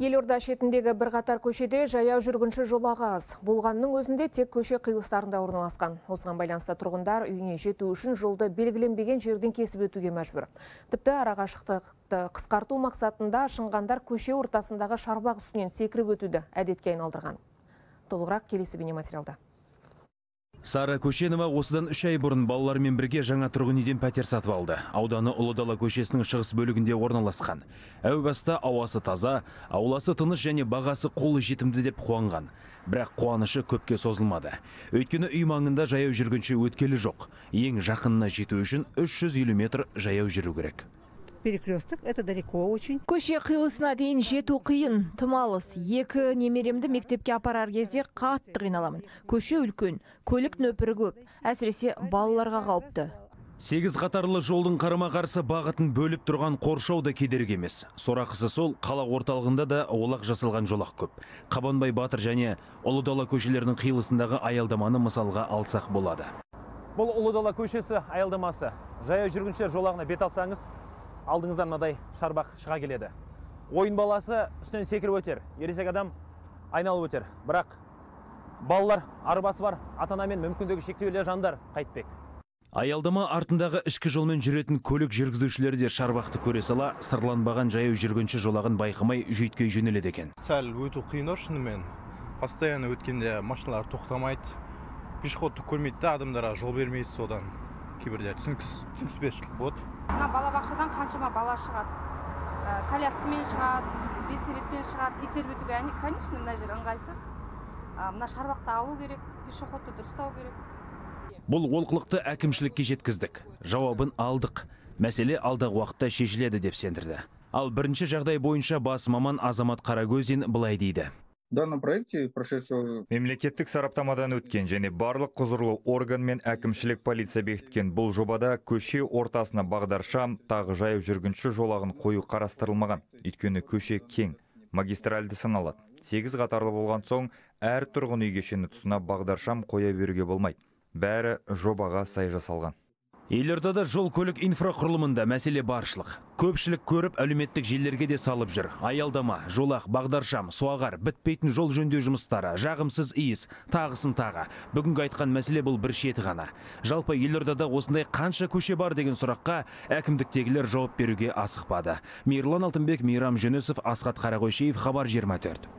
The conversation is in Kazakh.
Елорда шетіндегі бірқатар көшеде жаяу жүргінші жолағы аз. Болғанның өзінде тек көше қиылыстарында орналасқан. Осыған байланысты тұрғындар үйіне жету үшін жолды белгіленбеген жерден кесіп өтуге мәжбүр. Тіпті арақашықтықты қысқарту мақсатында шыңғандар көше ортасындағы шарбақ үстінен секіріп өтуді әдетке айналдырған. Толығырақ келесі бейнематериалда. Сара Көшенова осыдан үш ай бұрын балаларымен бірге жаңа тұрғын үйден пәтер сатып алды. Ауданы Ұлы Дала көшесінің шығыс бөлігінде орналасқан. Әу баста ауасы таза, ауласы тыныш және бағасы қолы жетімді деп қуанған. Бірақ қуанышы көпке созылмады. Өйткені үй маңында жаяу жүргінші өткелі жоқ. Ең жақынына жету үшін 350 метр жаяу жүру керек. Перекресток это далеко очень Көше қиылысына дейін жету қиын, тым алыс. Екі немеремді мектепке апарар кезде қатты қиналамын. Көше үлкен, көлік нөпірі көп, әсіресе балаларға қауіпті. Сегіз қатарлы жолдың қарама қарсы бағытын бөліп тұрған қоршау да кедергі емес. Сорақысы сол, қала орталығында да олақ жасалған жолақ көп. Қабанбай Батыр және Ұлы Дала көшелерінің қиылысындағы аялдаманы мысалға алсақ болады. Бұл Ұлы Дала көшесі аялдамасы. Жаяу жүргіншілер жолағына бет алсаңыз, алдыңыздан мынадай шарбақ шыға келеді. Ойын баласы үстінен секіріп өтер, ересек адам айналып өтер. Бірақ балалар, арбасы бар, ата-анамен мүмкіндігі шектеулі жандар қайтпек. Аялдама артындағы ішкі жолмен жүретін көлік жүргізушілері де шарбақты көре сала сырланбаған жаяу жүргінші жолағын байқамай жүйткей жөнеледі екен. сәл өту қиын шынымен постоянно өткенде машиналар тоқтамайды пешеходты көрмейді да адамдарға жол бермейді содан кейбірде түсініксіз түсініспеушілік болады мына балабақшадан қаншама бала шығады Ә, коляскамен шығады велосипедпен шығады итеріп өтуге конечно мына жер ыңғайсыз мына шарбақты алу керек пешеходты дұрыстау керек Бұл олқылықты әкімшілікке жеткіздік. Жауабын алдық. Мәселе алдағы уақытта шешіледі деп сендірді. Ал бірінші жағдай бойынша бас маман Азамат Қарагөзин былай дейді. Данном проекте, прошедшего Мемлекеттік сараптамадан өткен және барлық құзырлы орган мен әкімшілік полиция бекіткен бұл жобада көше ортасына бағдаршам тағы жаяу жүргінші жолағын қою қарастырылмаған. Өйткені көше кең, магистральды саналады. Сегіз қатарлы болған соң әр тұрғын үй кешені тұсына бағдаршам қоя беруге болмайды. Бәрі жобаға сай жасалған. Елордада жол көлік инфрақұрылымында мәселе баршылық. Көпшілік көріп әлеуметтік желілерге де салып жүр. Аялдама, жолақ, бағдаршам, суағар, бітпейтін жол жөндеу жұмыстары, жағымсыз иіс, тағысын тағы. Бүгінгі айтқан мәселе бұл бір шеті ғана. Жалпы Елордада осындай қанша көше бар деген сұраққа әкімдіктегілер жауап беруге асықпады. Мейірлан Алтынбек, Мейрам Жөнісов, Асхат Қарағойшиев, Хабар 24.